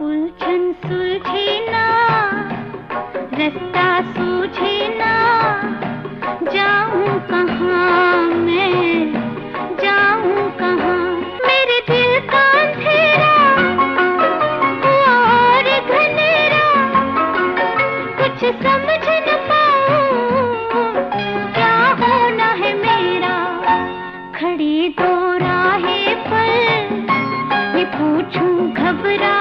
उलझन सुलझे ना, रास्ता सूझे ना, जाऊँ कहाँ मैं, जाऊँ कहाँ? मेरे दिल का अंधेरा और घनेरा, कुछ समझ न पाऊँ, क्या होना है मेरा? खड़ी दो राहें पर ये पूछूँ घबरा